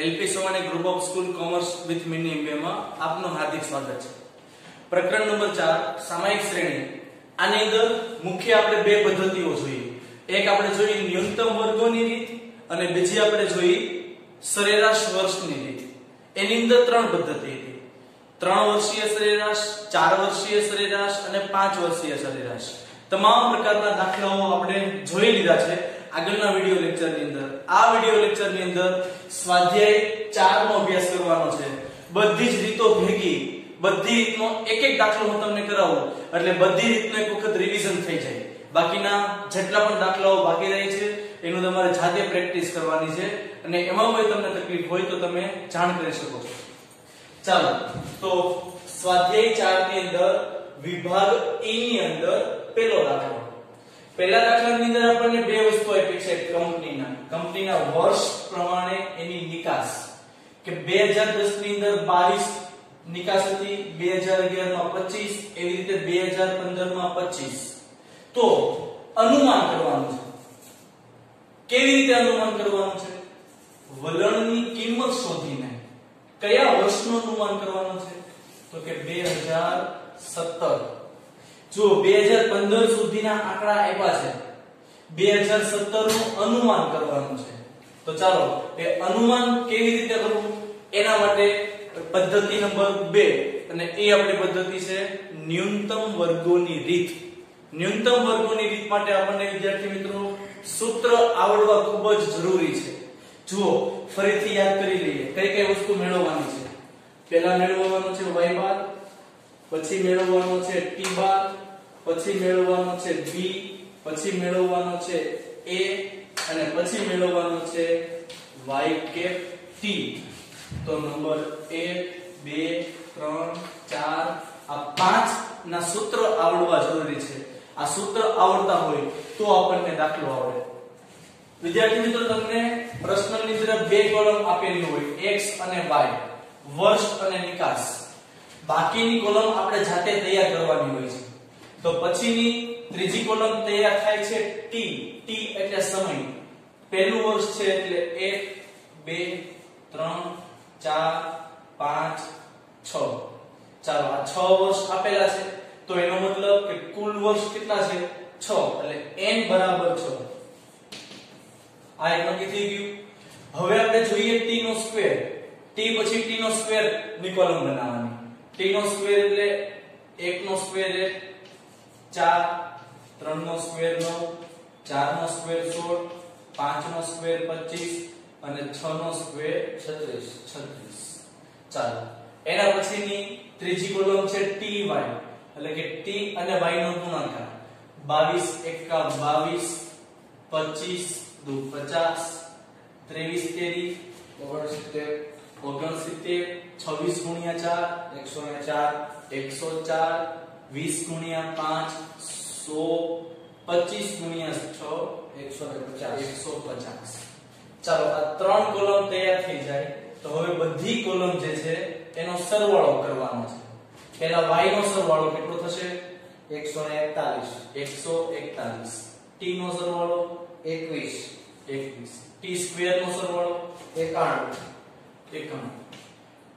LP Savani group of school commerce with mini એમબીએમાં આપનું હાર્દિક સ્વાગત છે. પ્રકરણ નંબર 4 સામાયિક શ્રેણી. આની અંદર મુખ્ય આપણે બે પદ્ધતિઓ જોઈએ. એક આપણે જોઈ ન્યૂનતમ વર્ગોની રીત અને બીજી આપણે જોઈ સરેરાશ વર્ષની રીત. એની અંદર ત્રણ પદ્ધતિ હતી. ત્રણ વર્ષીય સરેરાશ, ચાર વર્ષીય સરેરાશ અને પાંચ વર્ષીય સરેરાશ. તમામ પ્રકારના દાખલાઓ આપણે જોઈ લીધા છે આગળના વિડિયો લેક્ચરની અંદર. આ વિડિયો લેક્ચરની અંદર સ્વાધ્યાય 4 નો અભ્યાસ કરવાનો છે. બધી જ રીતો ભેગી, બધી રીતનો એક એક દાખલો હું તમને કરાવું, એટલે બધી રીતનો એક વખત રિવિઝન થઈ જાય. બાકીના જેટલા પણ દાખલાઓ બાકી રહી છે, એનું તમારે જાતે પ્રેક્ટિસ કરવાની છે, અને એમાં કોઈ તમને તકલીફ હોય તો તમે જાણ કરી શકો ચાલો, તો સ્વાધ્યાય 4 ની અંદર વિભાગ E ની અંદર પેલો દાખલો. પહેલા દાખલાની અંદર આપણને બે વસ્તુ આપી છે કંપનીના. કંપનીના વર્ષ પ્રમાણે એની નિકાસ. કે 2010 ની અંદર 22 નિકાસ હતી 2011 માં 25 એવી રીતે 2015 માં 25 તો અનુમાન કરવાનું છે. કેવી રીતે અનુમાન કરવાનું છે? વલણની કિંમત શોધીને. કયા વર્ષનું અનુમાન કરવાનું છે? તો કે 2017 જો 2015 સુધીના આંકડા આપ્યા છે 2017 નું અનુમાન કરવાનું છે. તો ચાલો, એ અનુમાન કેવી રીતે કરવું? એના માટે પદ્ધતિ નંબર 2 અને એ આપણી પદ્ધતિ છે ન્યૂનતમ વર્ગોની રીત. ન્યૂનતમ વર્ગોની રીત માટે આપણને વિદ્યાર્થી મિત્રો, સૂત્ર આવડવા ખૂબ જ જરૂરી છે. જુઓ, ફરીથી યાદ કરી લઈએ. કઈ કઈ વસ્તુ મેળવવાની છે? પહેલા મેળવવાનું છે y બાર પછી મેળવવાનો છે t બાર, પછી મેળવવાનો છે b, પછી મેળવવાનો છે a અને પછી મેળવવાનો છે y કેપ t. તો નંબર 1 2 3 4 આ પાંચ ના સૂત્ર આવડવા જરૂરી છે. આ સૂત્ર આવડતા હોય તો આપણને દાખલો આવડે. વિદ્યાર્થી મિત્રો, તમને પ્રશ્નની અંદર બે કોલમ આપેલી હોય, x અને y, વર્ષ અને નિકાસ. બાકીની કોલમ આપણે જાતે તૈયાર કરવાની હોય છે. તો પછીની ત્રીજી કોલમ તૈયાર થાય છે ટી ટી એટલે સમય. પહેલું વર્ષ છે એટલે 1 2 3 4 5 6 ચાલો, આ 6 વર્ષ આપેલા છે. તો એનો મતલબ કે કુલ વર્ષ કેટલા છે? 6 એટલે n બરાબર 6 આ એક નક્કી થઈ ગયું. હવે આપણે જોઈએ t નો સ્ક્વેર t પછી t નો સ્ક્વેરની કોલમ બનાવવાની. T નો સ્ક્વેર એટલે 1 નો સ્ક્વેર 4 3 નો સ્ક્વેર 9 4 નો સ્ક્વેર 16 5 નો સ્ક્વેર 25 અને 6 નો સ્ક્વેર 36 36 ચાલો. એના પછીની ત્રીજી કોલમ છે ty એટલે કે t અને y નો ગુણાકાર. 22 એકા 22 25 દુ 50 23 તેરી. ઓગણસિત્તેર. ઓગણસિત્તેર છવ્વીસ ગુણ્યા ચાર એકસો ને ચાર એકસો ચાર વીસ ગુણ્યા પાંચ સો પચીસ ગુણ્યા છ એકસો ને પચાસ. એકસો પચાસ. ચાલો આ ત્રણ કોલમ તૈયાર થઈ જાય. તો હવે બધી કોલમ જે છે એનો સરવાળો કરવાનો છે. પહેલા y નો સરવાળો કેટલો થશે? એકસો ને એકતાલીસ. એકસો એકતાલીસ. t નો સરવાળો? એકવીસ. એકવીસ. t સ્ક્વેર નો સરવાળો? એકાણું.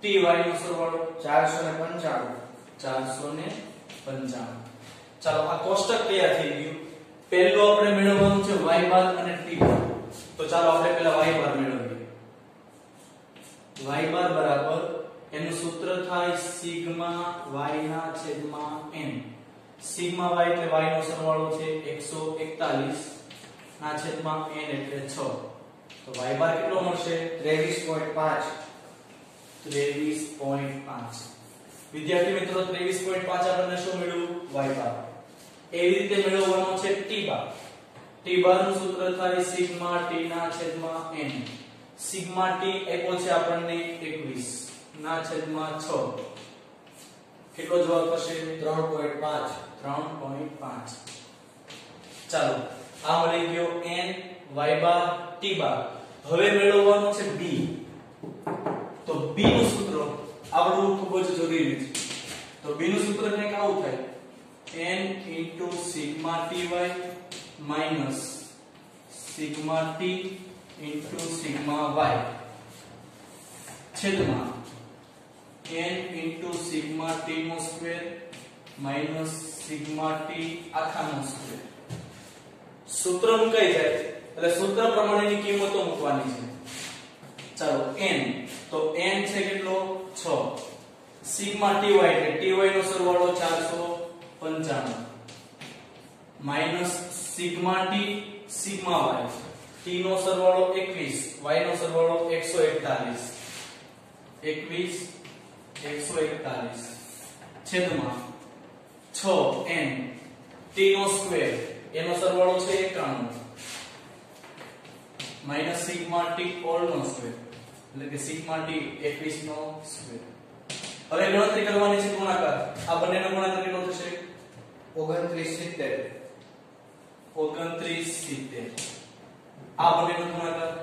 ટી વાય નો સરવાળો ચારસો ને પંચાણું. ચારસો ને પંચાણું. ચાલો, આ કોષ્ટક તૈયાર થઈ ગયું. પહેલું આપણે મેળવવાનું છે y બાર અને t બાર. તો ચાલો આપણે પહેલા y બાર મેળવીએ. y બાર બરાબર એનું સૂત્ર થાય સિગ્મા y ના છેદમાં n સિગ્મા y એટલે y નો સરવાળો છે 141 ના છેદમાં n એટલે 6 તો y બાર કેટલો મળશે? ત્રેવીસ પોઈન્ટ પાંચ. 23.5 વિદ્યાર્થી મિત્રો 23.5 આપણને શું મળ્યું? y બાર એવી રીતે મેળવવાનો છે t બાર t બારનું સૂત્ર થાય સિગ્મા t ના છેદમાં n. સિગ્મા t એકો છે આપણને 21 ના છેદમાં 6 કેટલો જવાબ થશે? ત્રણ પોઈન્ટ પાંચ. 3.5 ચાલો, આ મળી ગયો n y બાર t બાર હવે મેળવવાનો છે b તો b નું સૂત્ર આવડવું ખૂબ જ જરૂરી છે. તો b નું સૂત્ર કંઈક આવું થાય. N sigma ty minus sigma t sigma y. છેદમાં n સિગ્મા t નો સ્ક્વેર માઇનસ સિગ્મા t આખાનો સ્ક્વેર સૂત્ર મુકાઈ જાય. એટલે સૂત્ર પ્રમાણેની કિંમતો મૂકવાની છે. ચાલો, n. તો n છે કેટલો? 6 સિગ્મા ty એટલે ty નો સરવાળો 495 minus sigma t sigma y t નો સરવાળો 21 y નો સરવાળો 141 21 141 છેદમાં 6 n. t નો સ્ક્વેર, એનો સરવાળો છે 91 માઇનસ સિગ્મા ટી ઓલ નો સ્ક્વેર એટલે કે સિગ્મા ટી 21 નો સ્ક્વેર હવે ગણતરી કરવાની છે ગુણાકાર. આ બંનેનો ગુણાકાર કેટલો થશે? ઓગણત્રીસ સિત્તેર. 29 70 આ બંનેનો ગુણાકાર?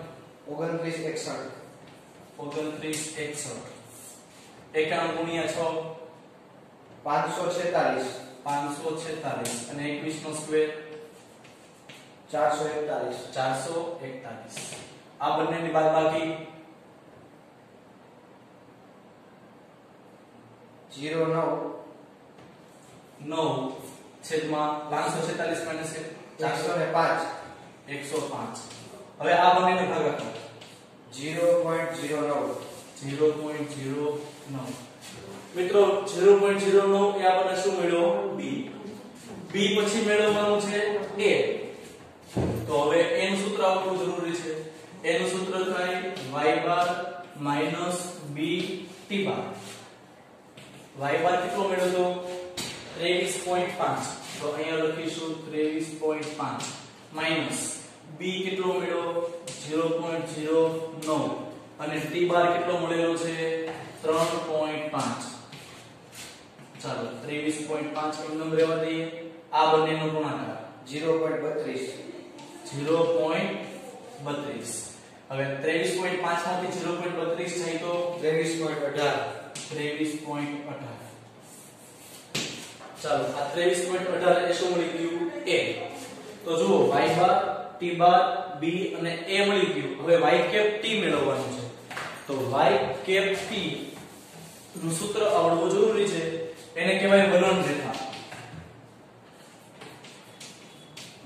ઓગણત્રીસ એકસઠ. 29 61 એકાણું ગુણ્યા 6 પાંચસો છેતાલીસ. 546 અને 21 નો સ્ક્વેર ચારસો એકતાલીસ. 441 આ બંનેની બાદબાકી જીરો નવ 9 છેદમાં 546 માઇનસ ચારસો ને પાંચ 105 હવે આ બંનેને ભાગ આપો જીરો પોઈન્ટ જીરો નવ. 0.09 મિત્રો 0.09 એ આપણને શું મળ્યો? બી. બી પછી મેળવવાનું છે a તો હવે a નું સૂત્ર આવડવું જરૂરી છે. a સૂત્ર થાય y bar minus b t bar y bar કેટલો મેળવ્યો તો? 23.5 તો અહીંયા લખીશું 23.5 માઇનસ b કેટલો મળ્યો 0.09 અને t બાર કેટલો મળેલો છે? 3.5 ચાલો 23.5 એમ નંબર રહેવા દઈએ. આ બંનેનો ગુણાકાર જીરો પોઈન્ટ બત્રીસ. 0.32 હવે 23.5 માંથી 0.32 થાય તો ત્રેવીસ પોઈન્ટ અઢાર. 23.18 ચાલો આ 23.18 એ શું મળી ગયું? એ તો જુઓ y બાર t બાર b અને a મળી ગયું. હવે y કેપ t મેળવવાનું છે. તો y કેપ t નું સૂત્ર આવડવું જરૂરી છે. એને કહેવાય વલણ રેખા.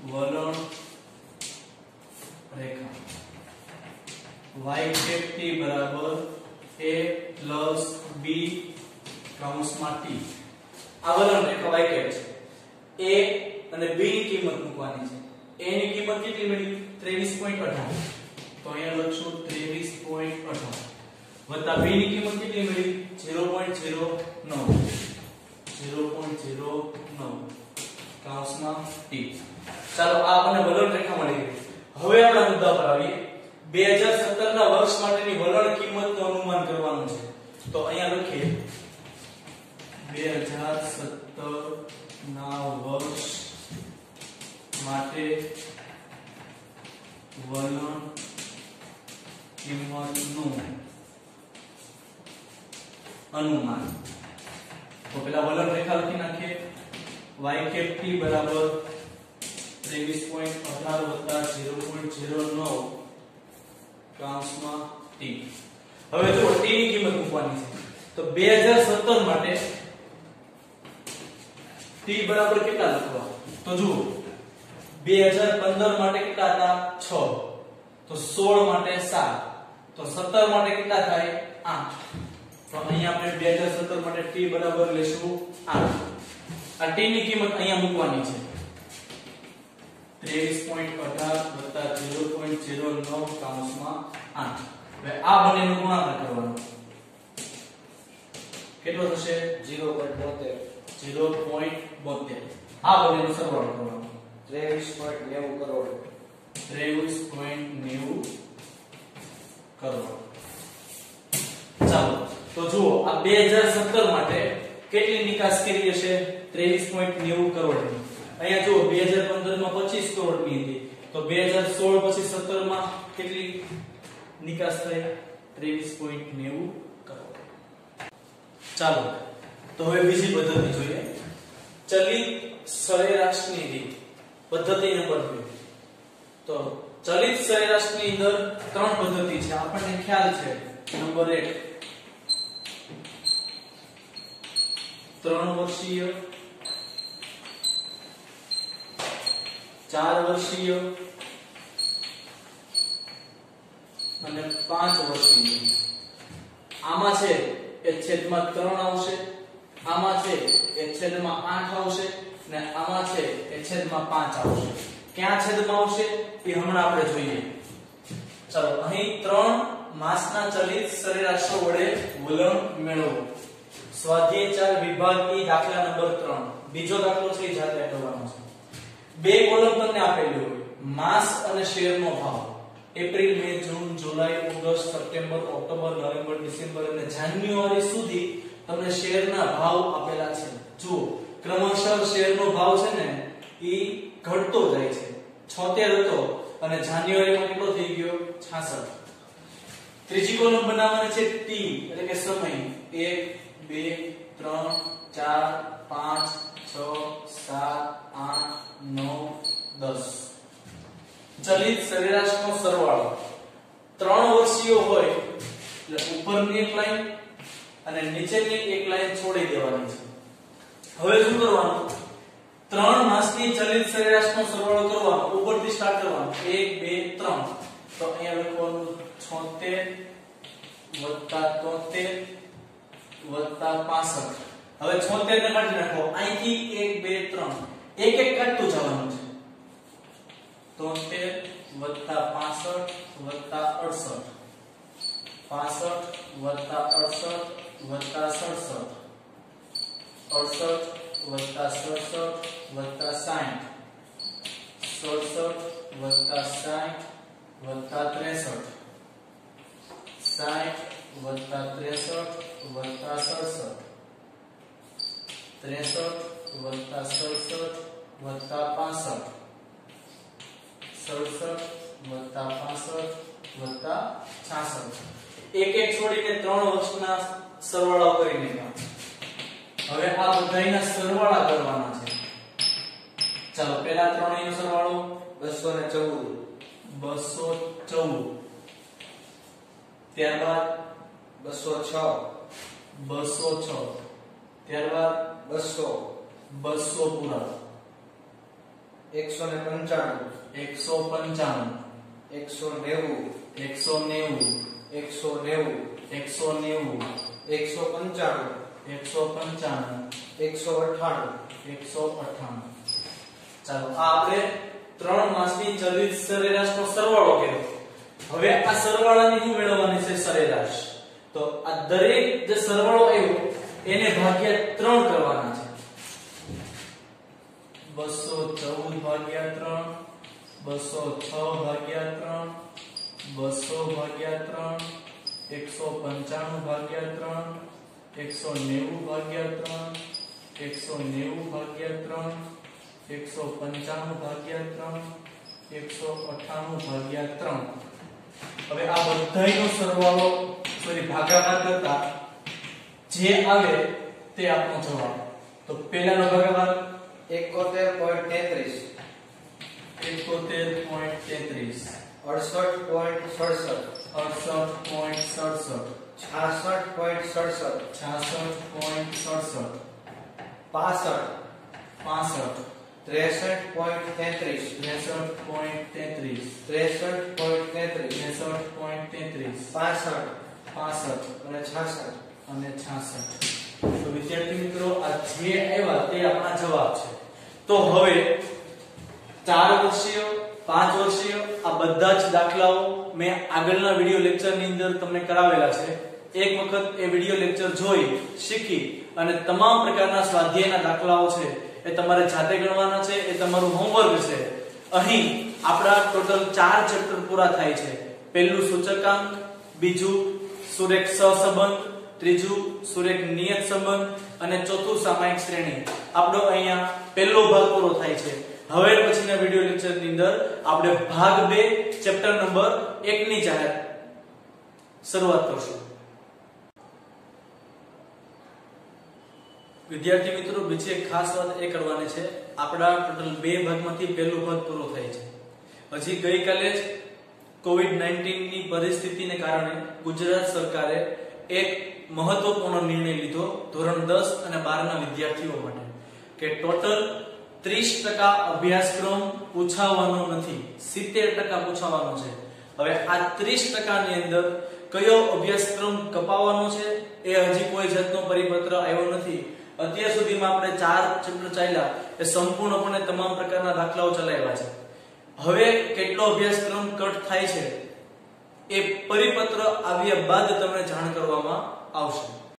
વલણ રેખા y cap t બરાબર a plus b કૌંસમાં t આ વલણ રેખા y cap છે. a અને b ની કિંમત મૂકવાની છે. a ની કિંમત કેટલી મળી? 23.18 તો અહીંયા લખશું 23.18 વત્તા b ની કિંમત કેટલી મળી? 0.09 0.09 કૌંસમાં t ચાલો આ આપણને વલણ રેખા મળી ગઈ. હવે આપણે મુદ્દા પર આવીએ. 2017 ના વર્ષ માટેની વલણ કિંમતનું અનુમાન કરવાનું છે. તો અહીંયા લખીએ. 2017 ના વર્ષ માટે વલણ કિંમતનું અનુમાન. તો પેલા વલણ રેખા લખી નાખીએ. y કેપ t બરાબર 23.18 0.09 કૌંસમાં t હવે જો t ની કિંમત મૂકવાની છે, તો 2017 માટે t બરાબર કેટલા લખવા? તો જુઓ 2015 માટે કેટલા હતા? 6 તો 16 માટે 7 તો 17 માટે કેટલા થાય? 8 તો અહીંયા આપણે 2017 માટે t બરાબર લેશું 8 આ t ની કિંમત અહીંયા મૂકવાની છે. 23.18 0.09 કૌંસમાં 8 હવે આ બંનેનો ગુણાકાર કરવાનો. કેટલો થશે? જીરો પોઈન્ટ બોતેર. 0.72 આ બંનેનો સરવાળો કરવાનો. ત્રેવીસ પોઈન્ટ નેવું કરોડ. 23.90 કરોડ. ચાલો તો જુઓ આ 2017 માટે કેટલી નિકાસ કરી હશે? 23.90 કરોડની. અહીંયા જો 2015 માં 25 કરોડની હતી. તો 2016 પછી 17 માં કેટલી નિકાસ થઈ 23.90 કરોડ. ચાલો, તો હવે બીજી પદ્ધતિ જોઈએ. ચલિત સરેરાશની રીત પદ્ધતિ નંબર 2 તો ચલિત સરેરાશની અંદર ત્રણ પદ્ધતિ છે. આપણને ખ્યાલ છે. નંબર 1 ત્રણ વર્ષીય ચાર વર્ષીય અને પાંચ વર્ષીય. આમાં છે, એ છેદમાં ત્રણ આવશે, આમાં છે, એ છેદમાં આઠ આવશે, ને આમાં છે, એ છેદમાં પાંચ આવશે. ક્યાં છેદમાં આવશે? એ હમણાં આપણે જોઈએ. ચાલો, અહીં ત્રણ માસના ચલિત સરેરાશો વડે વલણ મેળવો. સ્વાધ્યાય ચાર વિભાગ ઈ દાખલા નંબર 3 બીજો દાખલો છે જાતે બે કોલમ આપેલી માસ અને શેરનો ભાવ. April, May, June, July, August, September, October, November, December અને જાન્યુઆરી સુધી તમને શેરના ભાવ આપેલા છે. જુઓ, ક્રમશઃ શેરનો ભાવ છે ને, એ ઘટતો જાય છે. 76 હતો અને જાન્યુઆરીમાં કેટલો થઈ ગયો? 66 ત્રીજી કોલમ બનાવવાની છે ટી, એટલે કે સમય. 1 2 3 4 5 6 7 8 9 10 ચલિત સરેરાશનો સરવાળો. ત્રણ વર્ષીય હોય, એટલે ઉપરની એક લાઈન અને નીચેની એક લાઈન છોડી દેવાની છે. હવે શું કરવાનું? ત્રણ માસની ચલિત સરેરાશનો સરવાળો કરવાનો, ઉપરથી સ્ટાર્ટ કરવાનો. 1 2 3 તો અહીંયા લખવાનું 76 વત્તા 73 વત્તા 65 હવે 76 ને કાઢી નાખો. અહીંથી 1 2 3 એક એક કાઢતું જવાનું. 73 વત્તા 65 વત્તા 68 65 વત્તા 68 વત્તા 67 68 વત્તા 67 વત્તા સાઠ સડસઠ વત્તા સાઠ વત્તા 63 60 વત્તા 63 વત્તા 67 63 વત્તા 67 વત્તા 65 67 વત્તા 65 વત્તા 66 એક એક છોડીને ત્રણ વર્ષના સરવાળા કરી. નાખ્યા હવે આ બધાયના સરવાળા કરવાના છે. ચાલો પહેલા ત્રણેયનો સરવાળો બસો ને ચૌદ. 214 ત્યારબાદ બસો છ. 206 ત્યારબાદ બસો. 200 પૂરા. એકસો ને પંચાણું 195 એકસો નેવું 190 એકસો નેવું 190 એકસો પંચાણું 195 એકસો અઠ્ઠાણું. 198 ચાલો આ આપણે ત્રણ માસની ચલિત સરેરાશનો સરવાળો કર્યો. હવે આ સરવાળાની શું મેળવવાની છે સરેરાશ? તો આ દરેક જે સરવાળો આવ્યો એને ભાગ્યા ત્રણ કરવાના છે. 214 ભાગ્યા 3 206 ભાગ્યા ત્રણ, બસો ભાગ્યા 3 195 ભાગ્યા 3 190 ભાગ્યા 3 190 ભાગ્યા 3 195 ભાગ્યા 3 198 ભાગ્યા ત્રણ. હવે આ બધાયનો સરવાળો સોરી ભાગાકાર કરતા જે આવે તે આપણો જવાબ. તો પહેલાનો ભાગાકાર એકોતેર પોઈન્ટ તેત્રીસ. 71.33 અડસઠ પોઈન્ટ સડસઠ. 68.67 છાસઠ પોઈન્ટ સડસઠ. 66.67 પાસઠ. 65 ત્રેસઠ પોઈન્ટ તેત્રીસ. 63.33 ત્રેસઠ પોઈન્ટ તેત્રીસ. 63.33 પાસઠ. 65 અને છાસઠ. અને 66 તો વિદ્યાર્થી મિત્રો જે આવ્યા તે આપણા જવાબ છે. તો હવે ચાર વર્ષીય, પાંચ વર્ષીય આ બધા જ દાખલાઓ મેં આગળના વિડિયો લેક્ચરની અંદર તમને કરાવેલા છે. એક વખત એ વિડિયો લેક્ચર જોઈ, શીખી અને તમામ પ્રકારના સ્વાધ્યાયના દાખલાઓ છે એ તમારે જાતે ગણવાના છે, એ તમારું હોમવર્ક છે. અહીં આપણા ટોટલ ચાર ચેપ્ટર પૂરા થાય છે. પહેલું સૂચકાંક, બીજું સુરેખ સહસંબંધ ત્રીજું, સુરેખ નિયત સંબંધ અને ચોથું, સામાયિક શ્રેણી. આપણો અહીંયા પહેલો ભાગ પૂરો થાય છે. હવે પછીના વિડિયો લેક્ચરની અંદર આપણે ભાગ 2 ચેપ્ટર નંબર 1 ની જાહેર શરૂઆત કરશું. વિદ્યાર્થી મિત્રો, બીજી એક ખાસ વાત એ કરવાની છે, આપણા ટોટલ બે ભાગમાંથી પહેલો ભાગ પૂરો થાય છે. હજી ગઈકાલે જ કોવિડ 19 ની પરિસ્થિતિને કારણે ગુજરાત સરકારે એક મહત્વપૂર્ણ નિર્ણય લીધો ધોરણ દસ અને 12 ના વિદ્યાર્થીઓ માટે, કે ટોટલ 30% અભ્યાસક્રમ પૂછાવાનો નથી 70% પૂછાવાનો છે. હવે આ ત્રીસ ટકાની અંદર કયો અભ્યાસક્રમ કપાવવાનો છે, એ હજી કોઈ જાતનો પરિપત્ર આવ્યો નથી. અત્યાર સુધીમાં આપણે ચાર ચેપ્ટર ચાલ્યા, એ સંપૂર્ણપણે તમામ પ્રકારના દાખલાઓ ચલાવ્યા છે. હવે કેટલો અભ્યાસક્રમ કટ થાય છે, એ પરિપત્ર આવ્યા બાદ તમને જાણ કરવામાં આવશે